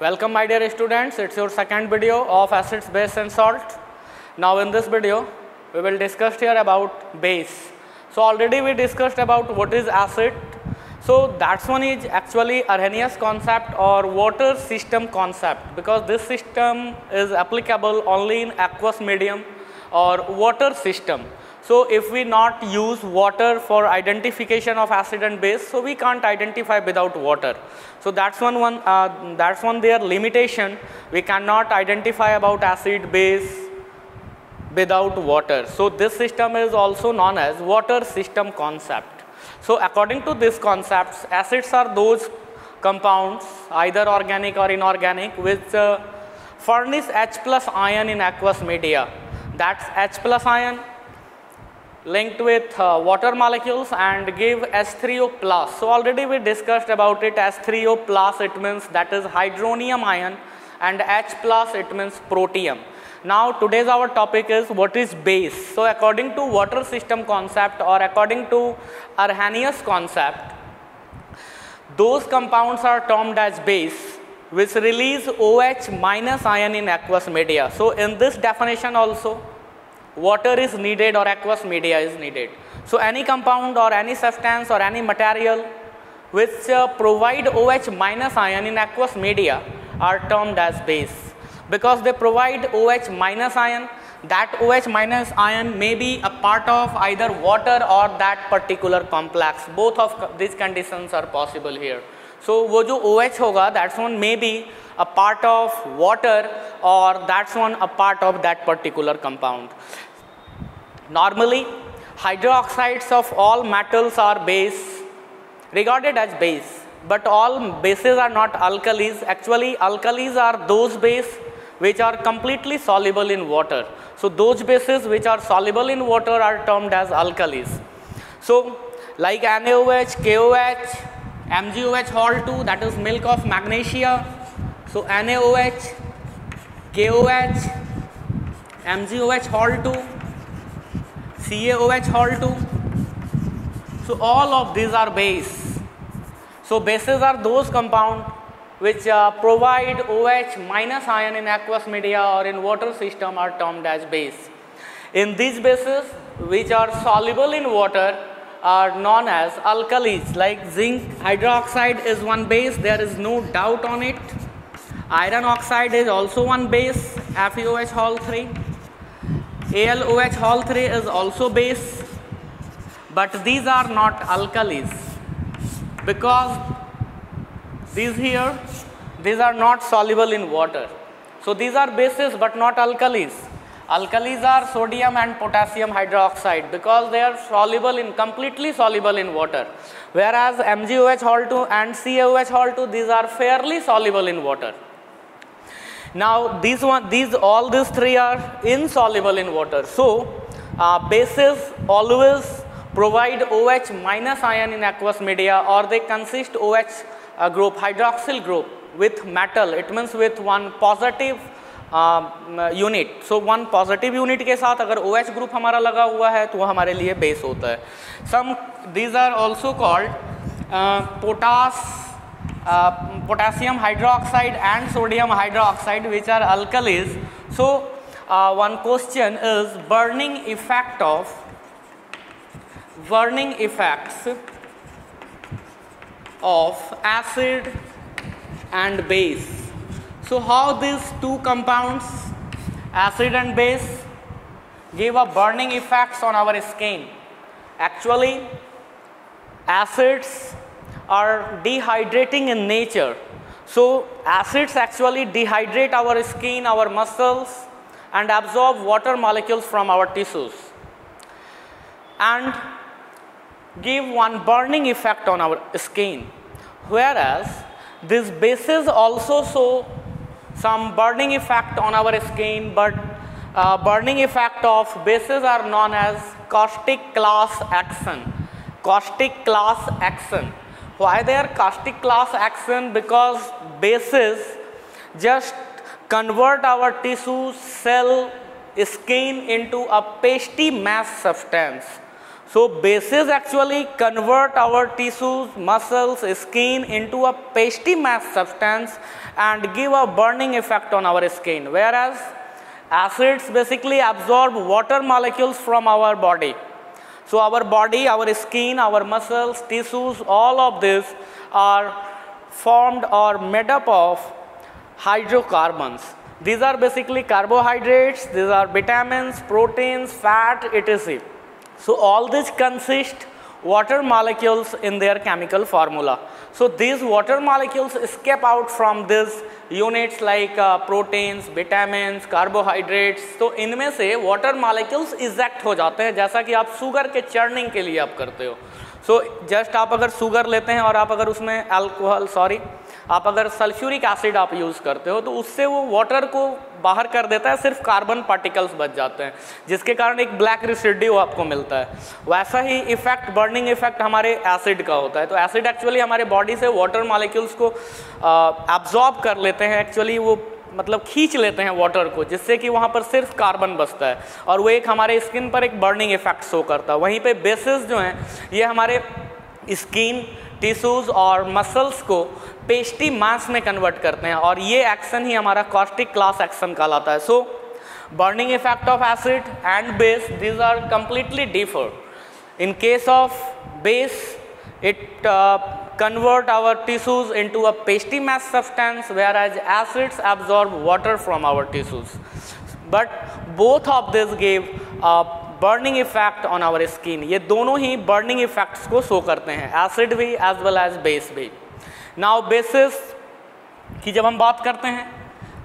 Welcome my dear students, it's your second video of acids, base and salt. Now in this video, we will discuss here about base. So already we discussed about what is acid. So that's one is actually Arrhenius concept or water system concept because this system is applicable only in aqueous medium or water system. So if we not use water for identification of acid and base, so we can't identify without water. So that's one, one uh, that's one their limitation. We cannot identify about acid, base without water. So this system is also known as water system concept. So according to this concepts, acids are those compounds either organic or inorganic which uh, furnish H plus ion in aqueous media. That's H plus ion linked with uh, water molecules and give H3O plus. So already we discussed about it H3O plus it means that is hydronium ion and H plus it means protium. Now today's our topic is what is base. So according to water system concept or according to Arrhenius concept those compounds are termed as base which release OH minus ion in aqueous media. So in this definition also water is needed or aqueous media is needed. So any compound or any substance or any material which uh, provide OH minus ion in aqueous media are termed as base. Because they provide OH minus ion, that OH minus ion may be a part of either water or that particular complex. Both of these conditions are possible here. So वो जो OH होगा that's one may be a part of water or that's one a part of that particular compound. Normally, hydroxides of all metals are base, regarded as base, but all bases are not alkalis. Actually, alkalis are those base which are completely soluble in water. So, those bases which are soluble in water are termed as alkalis. So, like NaOH, KOH, MgOH Hall 2 that is milk of magnesia. So, NaOH, KOH, MgOH Hall 2 CaOH Hall 2. So all of these are base. So bases are those compound which uh, provide OH minus ion in aqueous media or in water system are termed as base. In these bases which are soluble in water are known as alkalis like zinc hydroxide is one base there is no doubt on it. Iron oxide is also one base FeOH Hall 3 ALOH Hall 3 is also base but these are not alkalis because these here these are not soluble in water. So these are bases but not alkalis. Alkalis are sodium and potassium hydroxide because they are soluble in completely soluble in water whereas MgOH Hall 2 and CaOH Hall 2 these are fairly soluble in water. Now these one, these all these three are insoluble in water. So uh, bases always provide OH minus ion in aqueous media or they consist OH uh, group hydroxyl group with metal. It means with one positive unit so one positive unit के साथ अगर ओ OH group हमारा लगा हुआ है तो वो हमारे लिए बेस होता है some these are also called potash uh, potassium hydroxide and sodium hydroxide which are alkalis. So, uh, one question is burning effect of burning effects of acid and base. So, how these two compounds acid and base give a burning effects on our skin. Actually, acids are dehydrating in nature. So acids actually dehydrate our skin, our muscles and absorb water molecules from our tissues and give one burning effect on our skin. Whereas these bases also show some burning effect on our skin but uh, burning effect of bases are known as caustic class action. Caustic class action why they are caustic class action? Because bases just convert our tissue, cell, skin into a pasty mass substance. So bases actually convert our tissues, muscles, skin into a pasty mass substance and give a burning effect on our skin. Whereas acids basically absorb water molecules from our body. So our body, our skin, our muscles, tissues, all of this are formed or made up of hydrocarbons. These are basically carbohydrates, these are vitamins, proteins, fat, etc. So all this consist water molecules in their chemical formula. So these water molecules escape out from these units like uh, proteins, vitamins, carbohydrates. तो इनमें से water molecules eject हो जाते हैं जैसा कि आप sugar के churning लिए आप करते हो सो so, जस्ट आप अगर sugar लेते हैं और आप अगर उसमें alcohol सॉरी आप अगर सल्फ्यूरिक एसिड आप यूज़ करते हो तो उससे वो वाटर को बाहर कर देता है, सिर्फ़ कार्बन पार्टिकल्स बच जाते हैं, जिसके कारण एक ब्लैक रिसिडिव आपको मिलता है। वैसा ही इफ़ेक्ट बर्निंग इफ़ेक्ट हमारे एसिड का होता है। तो एसिड एक्चुअली हमारे बॉडी से वाटर मालिक्यूल्स को एब्जॉर्ब कर लेते हैं एक्चुअली वो मतलब खींच लेते हैं वाटर को, जिससे कि वहाँ पर सिर्फ़ कार्बन बचता है। और वो एक हमारे स्किन पर एक बर्निंग इफ़ेक्ट शो करता है। वहीं पे बेसिस जो हैं, ये हमारे स्किन टिश्यूज और मसल्स को पेस्टी मास में कन्वर्ट करते हैं और ये एक्शन ही हमारा कॉस्टिक क्लास एक्शन कहलाता है। So burning effect of acid and base these are completely differ in case of base it convert our tissues into a pasty mass substance whereas acids absorb water from our tissues but both of this gave burning effect on our skin ये दोनों ही burning effects को show करते हैं acid भी as well as base भी। Now basis की जब हम बात करते हैं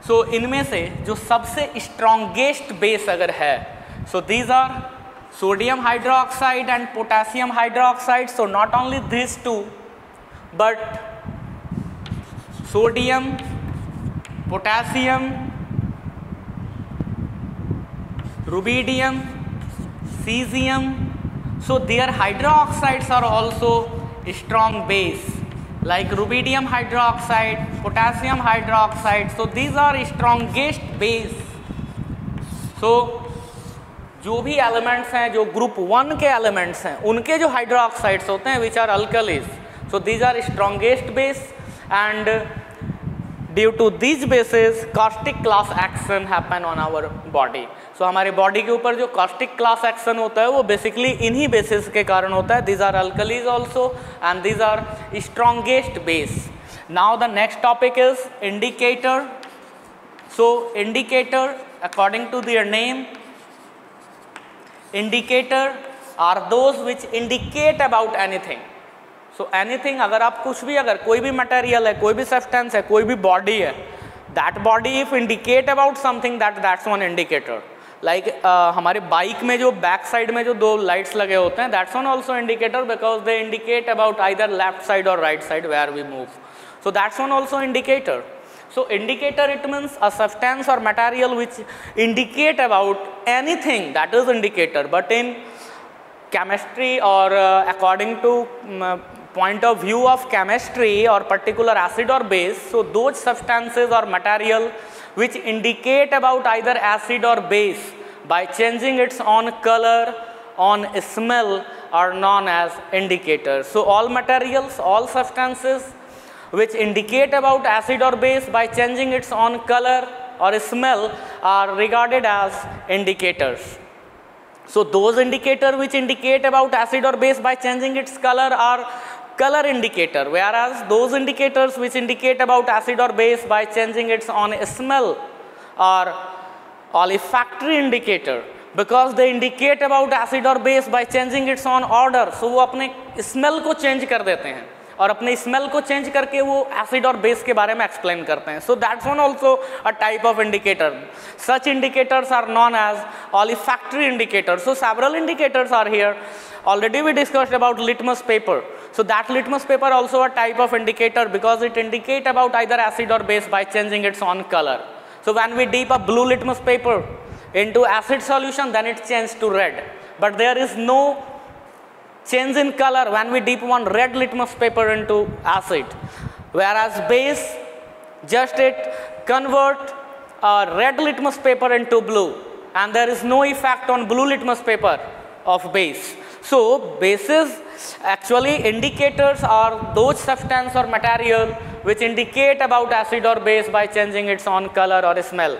सो so इनमें से जो सबसे स्ट्रॉन्गेस्ट बेस अगर है so these are sodium hydroxide and potassium hydroxide so not only this two but sodium potassium rubidium cesium. So their hydroxides are also strong base like rubidium hydroxide, potassium hydroxide. So these are strongest base. So जो भी elements हैं जो group one के elements हैं उनके जो hydroxides होते हैं which are alkalis So these are strongest base and due to this bases caustic class action happen on our body so हमारे बॉडी के ऊपर जो कॉस्टिक क्लास एक्शन होता है, वो बेसिकली इन्हीं बेसिस के कारण होता है. These are alkalis also and these are strongest base now the next topic is indicator so indicator according to their name indicator are those which indicate about anything so anything अगर आप कुछ भी अगर कोई भी मटेरियल है कोई भी सब्सटेंस है कोई भी बॉडी है that body if indicate about something that that's one indicator like हमारे बाइक में जो बैक साइड में जो दो लाइट्स लगे होते हैं that's one also indicator because they indicate about either left side और right side where we move so that's one also indicator So indicator it means a substance or material which indicate about anything that is indicator. But in chemistry or according to um, point of view of chemistry or particular acid or base, so those substances or material which indicate about either acid or base by changing its own color, on smell are known as indicators. So all materials, all substances which indicate about acid or base by changing its own color or smell are regarded as indicators. So those indicators which indicate about acid or base by changing its color are color indicator whereas those indicators which indicate about acid or base by changing its on smell or olfactory indicator because they indicate about acid or base by changing its on order so wo apne smell ko change kar dete hain और अपने smell को change करके वो acid और base के बारे में explain करते हैं so that's one also a type of indicator such indicators are known as ऑलिफैक्ट्री indicator so several indicators are here already we discussed about litmus paper so that litmus paper also a type of indicator because it indicate about either acid or base by changing its own color so when we dip a blue litmus paper into acid solution then it changes to red but there is no change in color when we dip one red litmus paper into acid. Whereas base just it convert a red litmus paper into blue. And there is no effect on blue litmus paper of base. So bases actually indicators are those substance or material which indicate about acid or base by changing its own color or smell.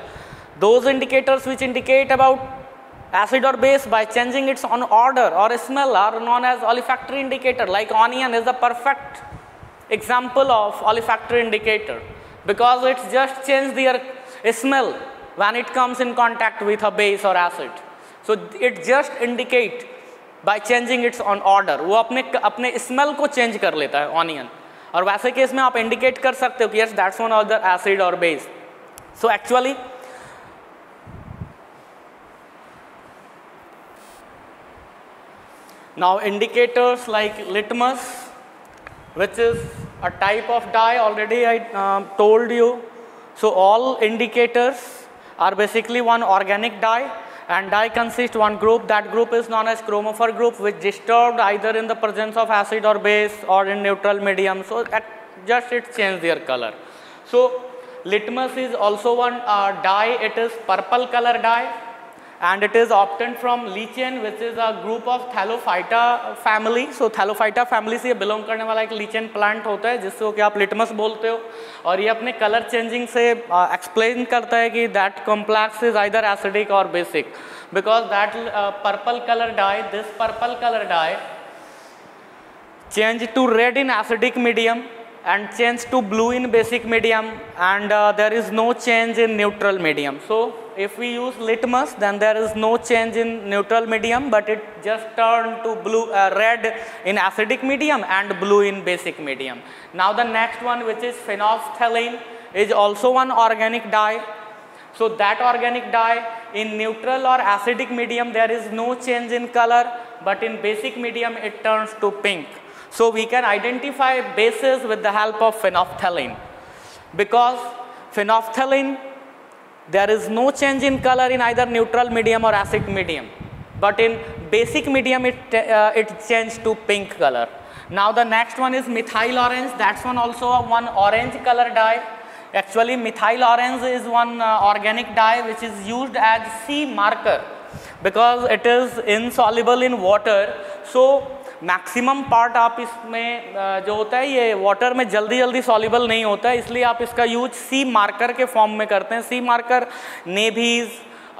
Those indicators which indicate about acid or base by changing its own odor or smell are known as olfactory indicator like onion is a perfect example of olfactory indicator because it's just changed their smell when it comes in contact with a base or acid. So it just indicate by changing its on order वो अपने अपने smell को change कर लेता है onion और वैसे case में आप इंडिकेट कर सकते हो कि yes that's one of the acid और base so actually now indicators like litmus which is a type of dye already I uh, told you. So all indicators are basically one organic dye and dye consists one group. That group is known as chromophore group which disturbed either in the presence of acid or base or in neutral medium. So that just it change their color. So litmus is also one uh, dye. It is purple color dye and it is obtained from lichen which is a group of thallophyta family so thallophyta family से belong करने वाला एक lichen plant होता है जिसको कि आप litmus बोलते हो और ये अपने color changing से explain करता है कि that complex is either acidic or basic because that uh, purple color dye this purple color dye change to red in acidic medium and change to blue in basic medium and uh, there is no change in neutral medium so if we use litmus then there is no change in neutral medium but it just turned to blue uh, red in acidic medium and blue in basic medium. Now the next one which is phenolphthalein is also one organic dye. So that organic dye in neutral or acidic medium there is no change in color but in basic medium it turns to pink. So we can identify bases with the help of phenolphthalein because phenolphthalein there is no change in color in either neutral medium or acid medium but in basic medium it, uh, it changed to pink color. Now the next one is methyl orange that's one also one orange color dye. Actually methyl orange is one uh, organic dye which is used as sea marker because it is insoluble in water. So maximum part आप इसमें जो होता है, ये water में जल्दी जल्दी soluble नहीं होता है, इसलिए आप इसका यूज़ सी मार्कर के फॉर्म में करते हैं। Sea marker navies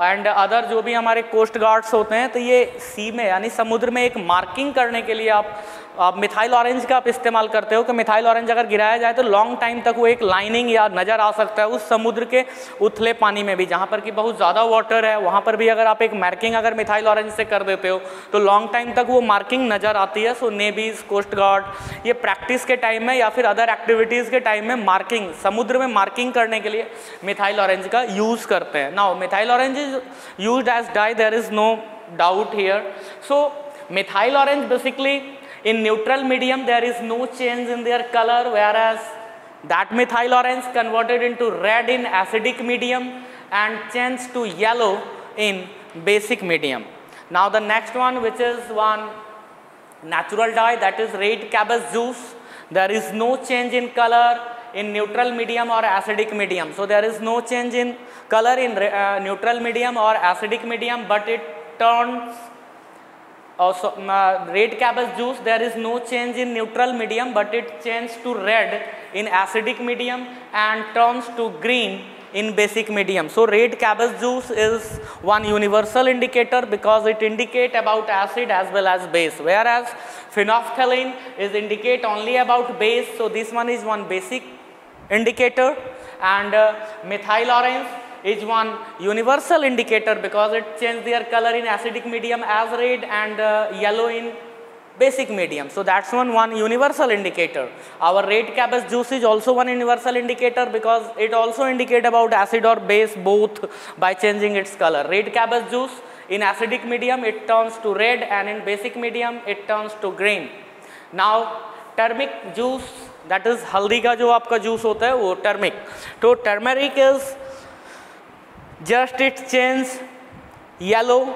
and other जो भी हमारे कोस्ट गार्ड्स होते हैं तो ये सी में, यानी समुद्र में एक मार्किंग करने के लिए आप आप मिथाइल ऑरेंज का आप इस्तेमाल करते हो कि मिथाइल ऑरेंज अगर गिराया जाए तो लॉन्ग टाइम तक वो एक लाइनिंग या नज़र आ सकता है उस समुद्र के उथले पानी में भी, जहाँ पर कि बहुत ज़्यादा वाटर है, वहाँ पर भी अगर आप एक मार्किंग अगर मिथाइल ऑरेंज से कर देते हो तो लॉन्ग टाइम तक वो मार्किंग नज़र आती है। सो नेवीज कोस्ट गार्ड ये प्रैक्टिस के टाइम में या फिर अदर एक्टिविटीज़ के टाइम में मार्किंग समुद्र में मार्किंग करने के लिए मिथाइल ऑरेंज का यूज़ करते हैं। Now methyl orange is use as dye there is no doubt here so methyl orange basically In neutral medium, there is no change in their color, whereas that methyl orange converted into red in acidic medium and changed to yellow in basic medium. Now the next one which is one natural dye that is red cabbage juice. There is no change in color in neutral medium or acidic medium. So there is no change in color in uh, neutral medium or acidic medium but it turns also uh, red cabbage juice there is no change in neutral medium but it changes to red in acidic medium and turns to green in basic medium. So red cabbage juice is one universal indicator because it indicate about acid as well as base whereas phenolphthalein is indicate only about base. So this one is one basic indicator and uh, methyl orange is one universal indicator because it changes their color in acidic medium as red and uh, yellow in basic medium. So that's one, one universal indicator. Our red cabbage juice is also one universal indicator because it also indicate about acid or base both by changing its color. Red cabbage juice in acidic medium it turns to red and in basic medium it turns to green. Now turmeric juice that is haldi ka jo aapka juice hota hai wo turmeric. So turmeric is just it changes yellow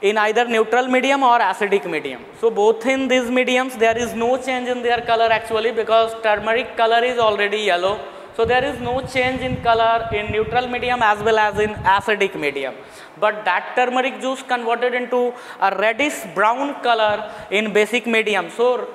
in either neutral medium or acidic medium. So both in these mediums there is no change in their color actually because turmeric color is already yellow. So there is no change in color in neutral medium as well as in acidic medium. But that turmeric juice converted into a reddish brown color in basic medium. So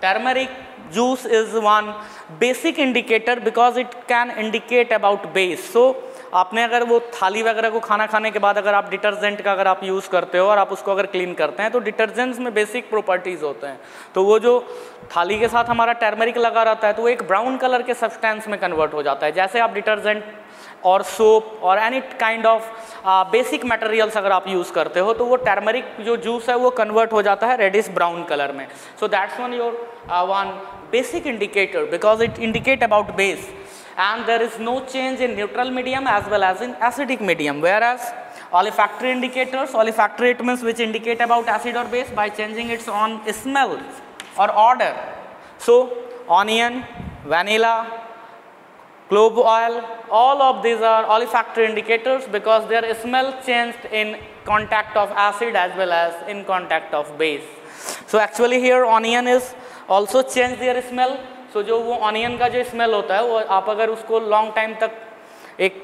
turmeric juice is one basic indicator because it can indicate about base. So आपने अगर वो थाली वगैरह को खाना खाने के बाद अगर आप डिटर्जेंट का अगर आप यूज़ करते हो और आप उसको अगर क्लीन करते हैं तो डिटर्जेंट्स में बेसिक प्रॉपर्टीज़ होते हैं। तो वो जो थाली के साथ हमारा टर्मरिक लगा रहता है तो वो एक ब्राउन कलर के सब्सटेंस में कन्वर्ट हो जाता है। जैसे आप डिटर्जेंट और सोप और any kind of basic materials अगर आप यूज़ करते हो तो वो टर्मरिक जो जूस है, वो कन्वर्ट हो जाता है रेडिस ब्राउन कलर में। So that's one your one basic indicator because it indicate about base and there is no change in neutral medium as well as in acidic medium. Whereas olfactory indicators olfactory it which indicate about acid or base by changing its own smell or odor so onion vanilla clove oil all of these are olfactory indicators because their smell changed in contact of acid as well as in contact of base. So actually here onion is also change their smell so so, जो वो onion का जो smell होता है वो आप अगर उसको लॉन्ग टाइम तक एक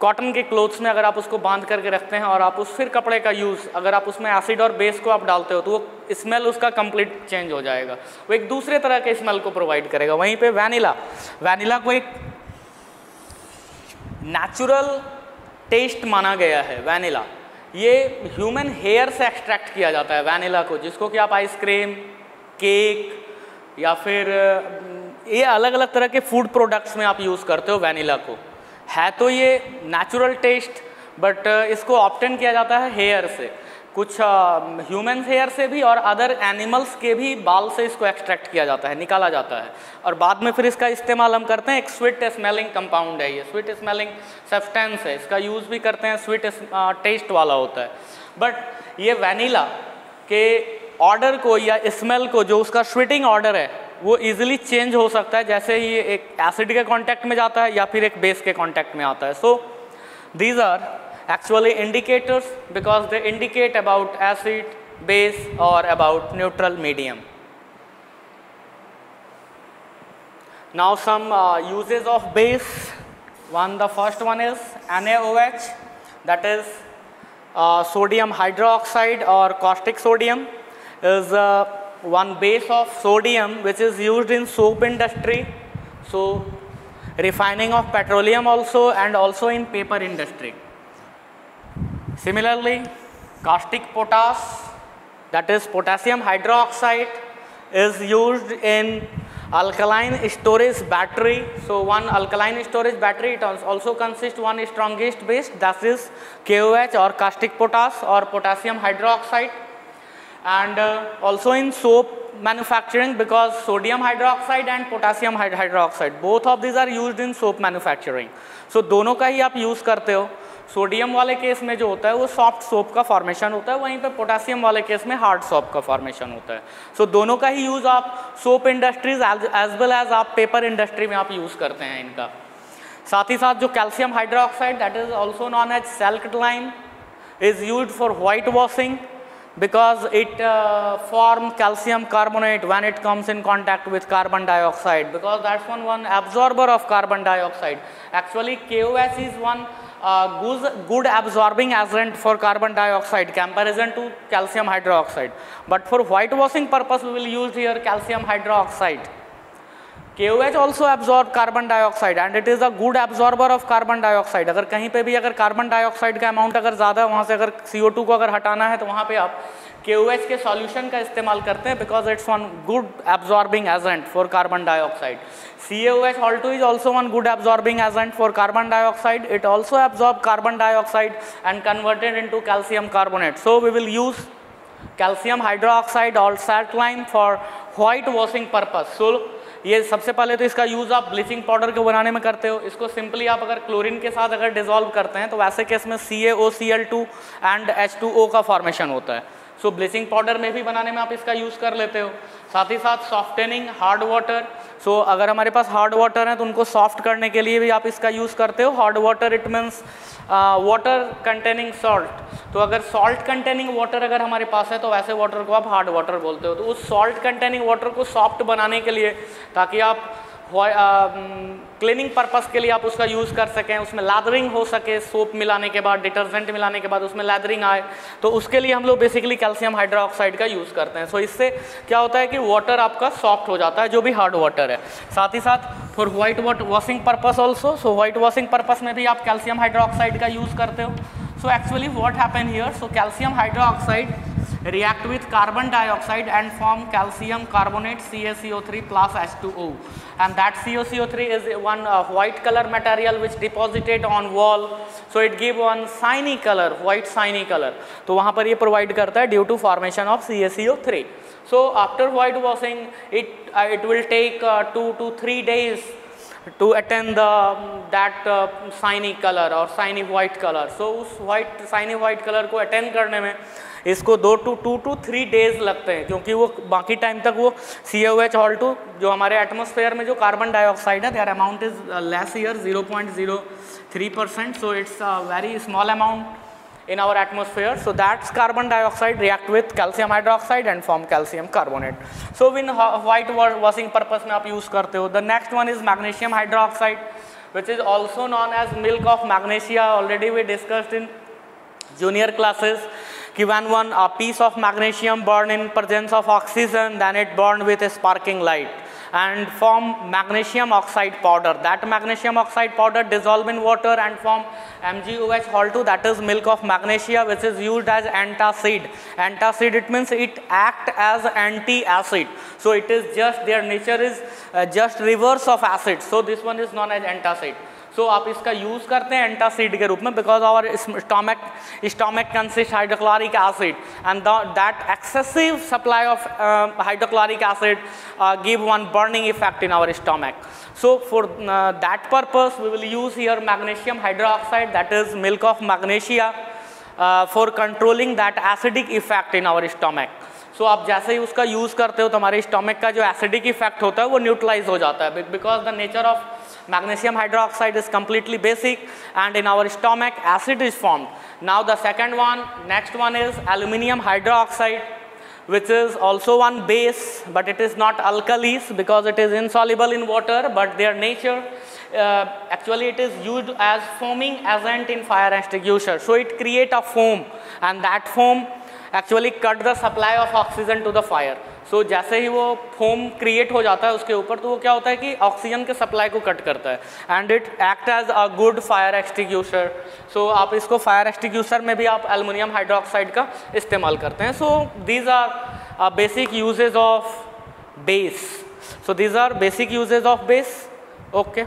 कॉटन के क्लोथ्स में अगर आप उसको बाँध करके रखते हैं और आप उस फिर कपड़े का यूज़ अगर आप उसमें एसिड और बेस को आप डालते हो तो वो स्मेल उसका कंप्लीट चेंज हो जाएगा। वो एक दूसरे तरह के स्मेल को प्रोवाइड करेगा। वहीं पे वैनिला वैनिला को एक नेचुरल टेस्ट माना गया है वैनिला ये ह्यूमन हेयर से एक्सट्रैक्ट किया जाता है वैनिला को जिसको कि आप आइसक्रीम केक या फिर ये अलग अलग तरह के फ़ूड प्रोडक्ट्स में आप यूज़ करते हो वैनिला को। है तो ये नेचुरल टेस्ट बट इसको ऑप्टेन किया जाता है हेयर से। कुछ ह्यूमन uh, हेयर से भी और अदर एनिमल्स के भी बाल से इसको एक्सट्रैक्ट किया जाता है निकाला जाता है। और बाद में फिर इसका इस्तेमाल हम करते हैं एक स्वीट स्मेलिंग कंपाउंड है ये। स्वीट स्मेलिंग सब्सटेंस है। इसका यूज़ भी करते हैं स्वीट टेस्ट वाला होता है। बट ये वैनिला के ऑर्डर को या स्मेल को जो उसका स्वीटिंग ऑर्डर है वो इजीली चेंज हो सकता है जैसे ही एक एसिड के कांटेक्ट में जाता है या फिर एक बेस के कांटेक्ट में आता है। So these are actually indicators because they indicate about acid base और about neutral medium some uh, uses of base. One the first one is NaOH that is uh, sodium hydroxide or caustic sodium is uh, one base of sodium which is used in soap industry. So refining of petroleum also and also in paper industry. Similarly caustic potash that is potassium hydroxide is used in alkaline storage battery. So one alkaline storage battery it also consists one strongest base that is KOH or caustic potash or potassium hydroxide and uh, also in soap manufacturing because sodium hydroxide and potassium hydroxide both of these are used in soap manufacturing. So दोनों का ही आप use करते हो। Sodium वाले case में जो होता है वो सॉफ्ट सोप का फॉर्मेशन होता है वहीं पे पोटासियम वाले केस में हार्ड सोप का फॉर्मेशन होता है। सो so, दोनों का ही यूज़ आप soap industries as well as आप पेपर इंडस्ट्री में आप यूज़ करते हैं इनका। साथ ही साथ जो calcium hydroxide that is also known as slaked lime is use for white washing because it uh, form calcium carbonate when it comes in contact with carbon dioxide because that's one one absorber of carbon dioxide. Actually KOH is one uh, good, good absorbing agent for carbon dioxide comparison to calcium hydroxide. But for whitewashing purpose we will use here calcium hydroxide KOH also absorb carbon dioxide and it is a good absorber of carbon dioxide अगर कहीं पे भी अगर carbon dioxide का amount अगर ज़्यादा है वहाँ से अगर CO2 को अगर हटाना है तो वहाँ पे आप KOH के सॉल्यूशन का इस्तेमाल करते हैं because it's one good absorbing agent for carbon dioxide CaOH also is also one good absorbing agent for carbon dioxide. It also absorbs carbon dioxide and converted into calcium carbonate. So we will use calcium hydroxide or salt lime for white washing purpose. So ये सबसे पहले तो इसका use आप bleaching powder को बनाने में करते हो। इसको सिंपली आप अगर क्लोरीन के साथ अगर डिजोल्व करते हैं तो वैसे केस में सी एंड एच का फॉर्मेशन होता है। सो ब्लीचिंग पाउडर में भी बनाने में आप इसका यूज़ कर लेते हो। साथ ही साथ सॉफ्टेनिंग हार्ड वाटर सो अगर हमारे पास हार्ड वाटर है तो उनको सॉफ्ट करने के लिए भी आप इसका यूज़ करते हो। Hard water it means water containing salt तो अगर सॉल्ट कंटेनिंग वाटर अगर हमारे पास है तो वैसे वाटर को आप हार्ड वाटर बोलते हो। तो उस सॉल्ट कंटेनिंग वाटर को सॉफ्ट बनाने के लिए, ताकि आप क्लीनिंग पर्पस के लिए आप उसका यूज़ कर सकें उसमें लैदरिंग हो सके सोप मिलाने के बाद डिटर्जेंट मिलाने के बाद उसमें लैदरिंग आए तो उसके लिए हम लोग बेसिकली कैल्शियम हाइड्रोक्साइड का यूज़ करते हैं। सो so, इससे क्या होता है कि वाटर आपका सॉफ्ट हो जाता है जो भी हार्ड वाटर है। साथ ही साथ for white washing purpose also so white washing purpose में भी आप कैल्शियम हाइड्रोक्साइड का यूज़ करते हो। So actually what happen here so calcium hydroxide with carbon dioxide and form calcium carbonate CaCO3 plus H2O and that CaCO3 is one uh, white color material which deposited on wall so it give one shiny color white shiny color तो वहाँ पर ये provide करता है due to formation of CaCO3 so after white washing it uh, it will take uh, two to three days to attain the um, that uh, shiny color or shiny white color so उस white shiny white color को attain करने में इसको दो two two two three days लगते हैं, क्योंकि वो बाकी टाइम तक वो C O H hall to जो हमारे एटमोसफेयर में जो कार्बन डाइऑक्साइड है there amount is less year zero point zero three percent so it's a very small amount in our atmosphere so that's carbon dioxide react with calcium hydroxide and form calcium carbonate so when white washing purpose में आप use करते हो। The next one is magnesium hydroxide which is also known as milk of magnesia already we discussed in junior classes Given one a piece of magnesium burn in presence of oxygen, then it burned with a sparking light and form magnesium oxide powder. That magnesium oxide powder dissolve in water and form MgOH Hol 2 that is milk of magnesia which is used as antacid. Antacid it means it act as anti-acid. So it is just their nature is uh, just reverse of acid. So this one is known as antacid. So so, आप इसका use करते हैं antacid के रूप में because our stomach stomach consist hydrochloric acid and that excessive supply of hydrochloric acid give one burning effect in our stomach for uh, that purpose we will use here magnesium hydroxide that is milk of magnesia uh, for controlling that acidic effect in our stomach. So आप जैसे ही उसका use करते हो तो हमारे stomach का जो acidic effect होता है वो न्यूट्रलाइज हो जाता है because the nature of magnesium hydroxide is completely basic and in our stomach acid is formed. Now the second one, next one is aluminium hydroxide which is also one base but it is not alkalis because it is insoluble in water but their nature uh, actually it is used as foaming agent in fire extinguisher. So it create a foam and that foam actually cut the supply of oxygen to the fire. So so, जैसे ही वो foam create हो जाता है उसके ऊपर तो वो क्या होता है कि ऑक्सीजन के सप्लाई को कट करता है। And it act as a good fire extinguisher so आप इसको फायर एक्सटिक्यूसर में भी आप एलुमिनियम हाइड्रोक्साइड का इस्तेमाल करते हैं। So these are basic usages of base so these are basic usages of base okay